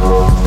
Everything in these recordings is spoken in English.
Thank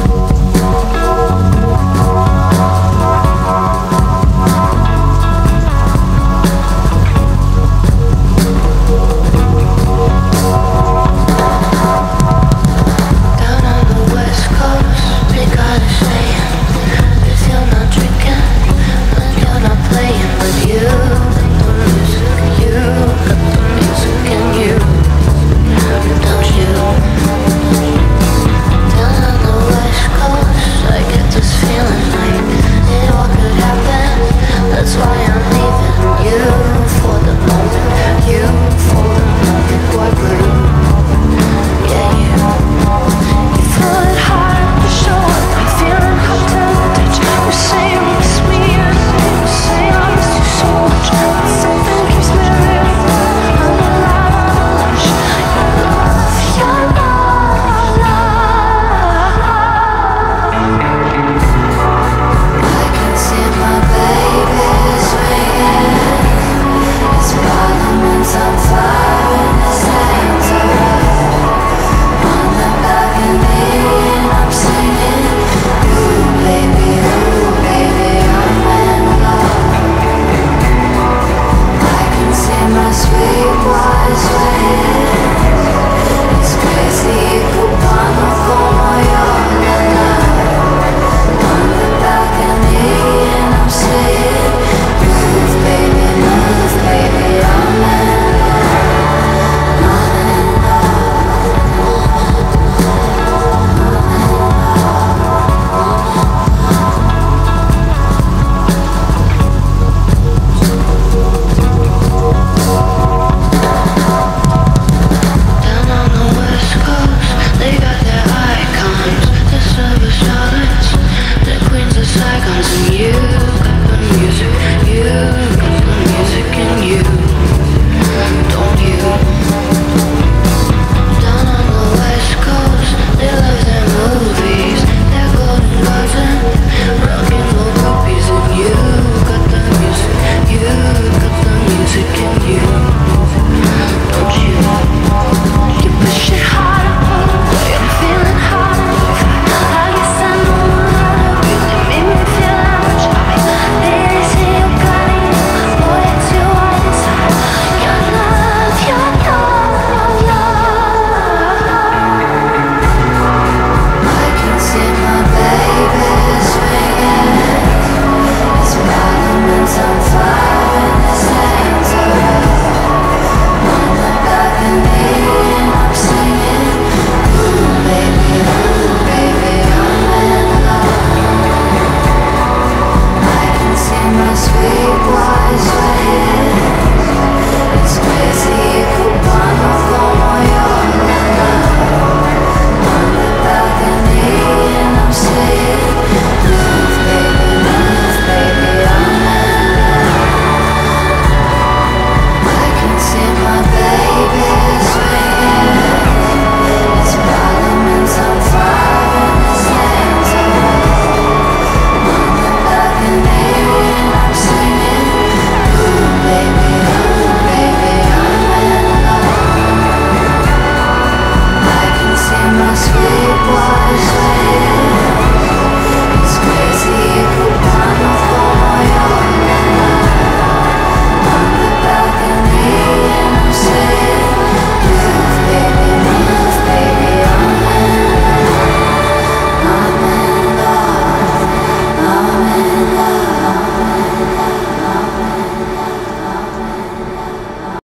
I got some you.